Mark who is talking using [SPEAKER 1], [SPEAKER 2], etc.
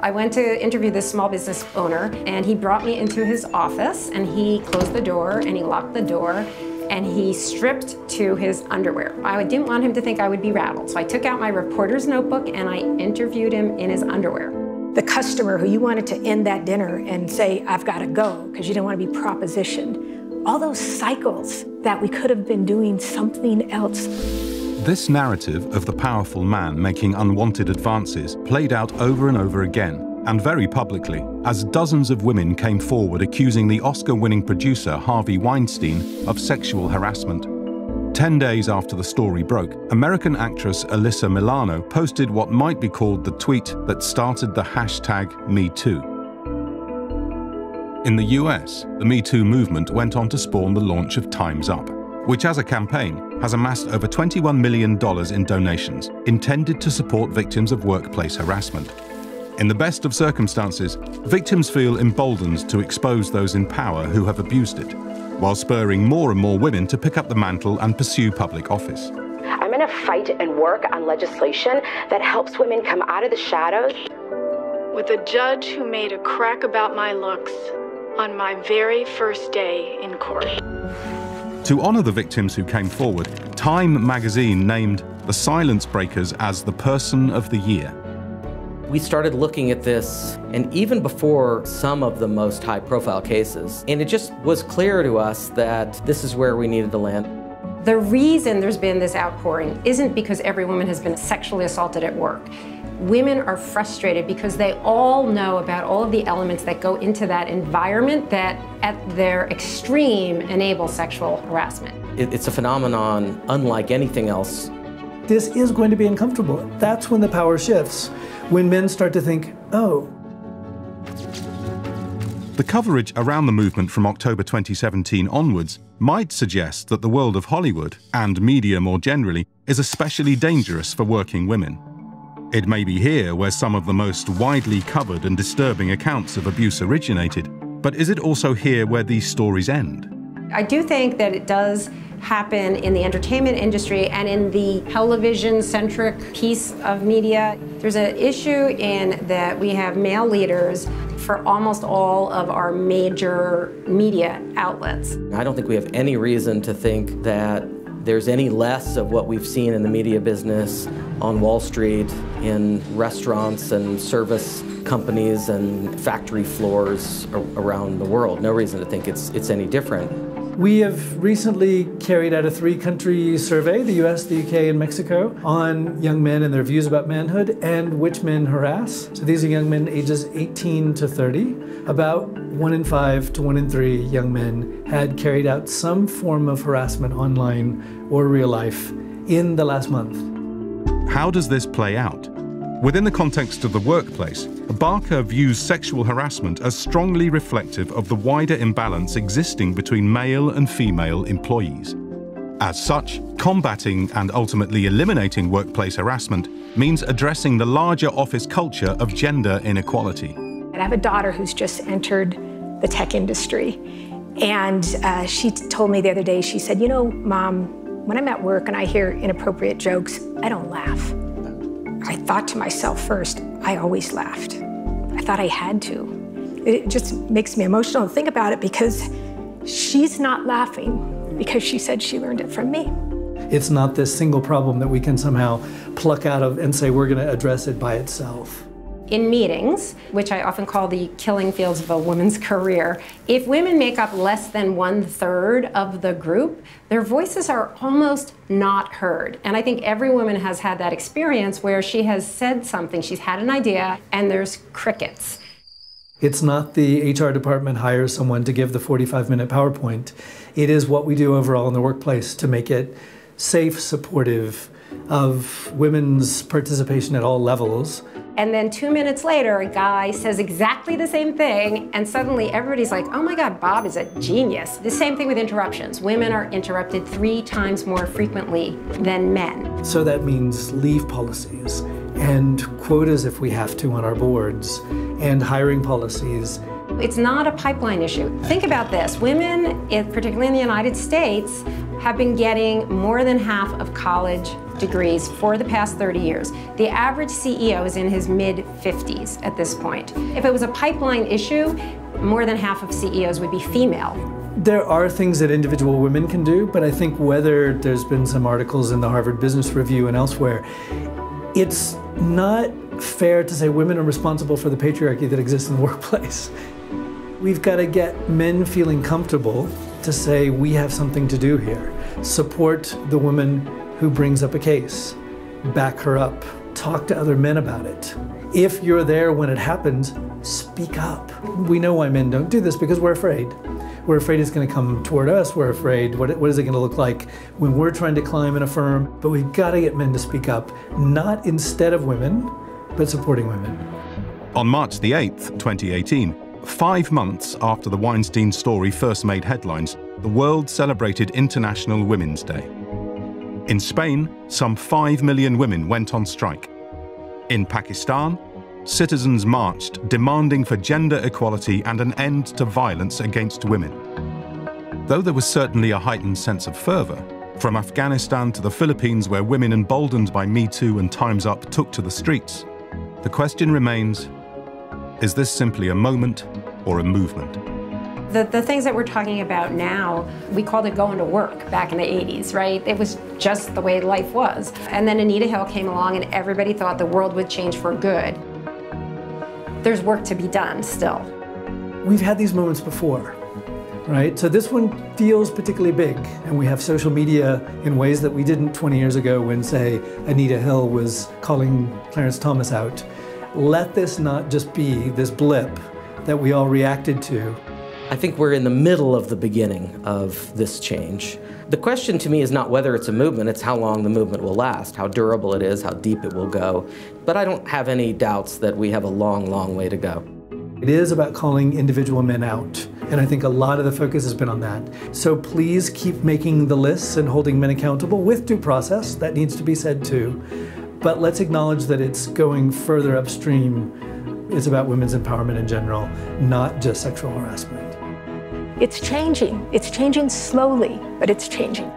[SPEAKER 1] I went to interview this small business owner, and he brought me into his office, and he closed the door, and he locked the door, and he stripped to his underwear. I didn't want him to think I would be rattled, so I took out my reporter's notebook and I interviewed him in his underwear.
[SPEAKER 2] The customer who you wanted to end that dinner and say, I've got to go, because you didn't want to be propositioned. All those cycles that we could have been doing something else.
[SPEAKER 3] This narrative of the powerful man making unwanted advances played out over and over again and very publicly, as dozens of women came forward accusing the Oscar winning producer Harvey Weinstein of sexual harassment. Ten days after the story broke, American actress Alyssa Milano posted what might be called the tweet that started the hashtag MeToo. In the US, the Me Too movement went on to spawn the launch of Time's Up, which as a campaign has amassed over $21 million in donations intended to support victims of workplace harassment. In the best of circumstances, victims feel emboldened to expose those in power who have abused it, while spurring more and more women to pick up the mantle and pursue public office.
[SPEAKER 4] I'm going to fight and work on legislation that helps women come out of the shadows.
[SPEAKER 5] With a judge who made a crack about my looks on my very first day in court.
[SPEAKER 3] To honour the victims who came forward, Time magazine named the Silence Breakers as the Person of the Year.
[SPEAKER 6] We started looking at this, and even before some of the most high profile cases, and it just was clear to us that this is where we needed to land.
[SPEAKER 1] The reason there's been this outpouring isn't because every woman has been sexually assaulted at work. Women are frustrated because they all know about all of the elements that go into that environment that, at their extreme, enable sexual harassment.
[SPEAKER 6] It, it's a phenomenon unlike anything else.
[SPEAKER 7] This is going to be uncomfortable. That's when the power shifts when men start to think, oh.
[SPEAKER 3] The coverage around the movement from October 2017 onwards might suggest that the world of Hollywood, and media more generally, is especially dangerous for working women. It may be here where some of the most widely covered and disturbing accounts of abuse originated, but is it also here where these stories end?
[SPEAKER 1] I do think that it does happen in the entertainment industry and in the television-centric piece of media. There's an issue in that we have male leaders for almost all of our major media outlets.
[SPEAKER 6] I don't think we have any reason to think that there's any less of what we've seen in the media business on Wall Street, in restaurants and service companies and factory floors around the world. No reason to think it's, it's any different.
[SPEAKER 7] We have recently carried out a three country survey the US, the UK, and Mexico on young men and their views about manhood and which men harass. So these are young men ages 18 to 30. About one in five to one in three young men had carried out some form of harassment online or real life in the last month.
[SPEAKER 3] How does this play out? Within the context of the workplace, Barker views sexual harassment as strongly reflective of the wider imbalance existing between male and female employees. As such, combating and ultimately eliminating workplace harassment means addressing the larger office culture of gender inequality.
[SPEAKER 2] I have a daughter who's just entered the tech industry. And uh, she told me the other day, she said, You know, mom, when I'm at work and I hear inappropriate jokes, I don't laugh. I thought to myself first, I always laughed. I thought I had to. It just makes me emotional to think about it because she's not laughing because she said she learned it from me.
[SPEAKER 7] It's not this single problem that we can somehow pluck out of and say we're going to address it by itself
[SPEAKER 1] in meetings, which I often call the killing fields of a woman's career, if women make up less than one third of the group, their voices are almost not heard. And I think every woman has had that experience where she has said something, she's had an idea, and there's crickets.
[SPEAKER 7] It's not the HR department hires someone to give the 45 minute PowerPoint. It is what we do overall in the workplace to make it safe, supportive of women's participation at all levels
[SPEAKER 1] and then two minutes later, a guy says exactly the same thing, and suddenly everybody's like, oh my God, Bob is a genius. The same thing with interruptions. Women are interrupted three times more frequently than men.
[SPEAKER 7] So that means leave policies and quotas if we have to on our boards and hiring policies.
[SPEAKER 1] It's not a pipeline issue. Think about this. Women, particularly in the United States, have been getting more than half of college degrees for the past 30 years. The average CEO is in his mid 50s at this point. If it was a pipeline issue, more than half of CEOs would be female.
[SPEAKER 7] There are things that individual women can do, but I think whether there's been some articles in the Harvard Business Review and elsewhere, it's not fair to say women are responsible for the patriarchy that exists in the workplace. We've got to get men feeling comfortable to say we have something to do here. Support the woman who brings up a case, back her up, talk to other men about it. If you're there when it happens, speak up. We know why men don't do this because we're afraid. We're afraid it's going to come toward us. We're afraid what, what is it going to look like when we're trying to climb in a firm. But we've got to get men to speak up, not instead of women, but supporting women.
[SPEAKER 3] On March the 8th, 2018, five months after the Weinstein story first made headlines, the world celebrated International Women's Day. In Spain, some 5 million women went on strike. In Pakistan, citizens marched demanding for gender equality and an end to violence against women. Though there was certainly a heightened sense of fervour, from Afghanistan to the Philippines where women emboldened by Me Too and Time's Up took to the streets, the question remains, is this simply a moment or a movement?
[SPEAKER 1] The, the things that we're talking about now, we called it going to work back in the 80s, right? It was just the way life was. And then Anita Hill came along and everybody thought the world would change for good. There's work to be done still.
[SPEAKER 7] We've had these moments before, right? So this one feels particularly big, and we have social media in ways that we didn't 20 years ago when, say, Anita Hill was calling Clarence Thomas out. Let this not just be this blip that we all reacted to.
[SPEAKER 6] I think we're in the middle of the beginning of this change. The question to me is not whether it's a movement, it's how long the movement will last, how durable it is, how deep it will go. But I don't have any doubts that we have a long, long way to go.
[SPEAKER 7] It is about calling individual men out. And I think a lot of the focus has been on that. So please keep making the lists and holding men accountable with due process. That needs to be said too. But let's acknowledge that it's going further upstream. It's about women's empowerment in general, not just sexual harassment.
[SPEAKER 2] It's changing. It's changing slowly, but it's changing.